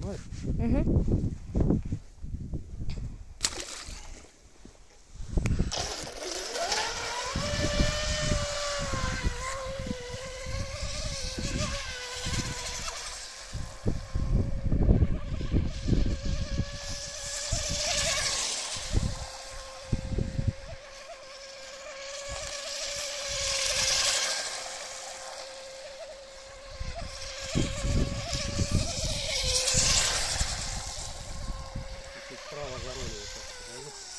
mud. Mhm. Agora olha, tá vendo?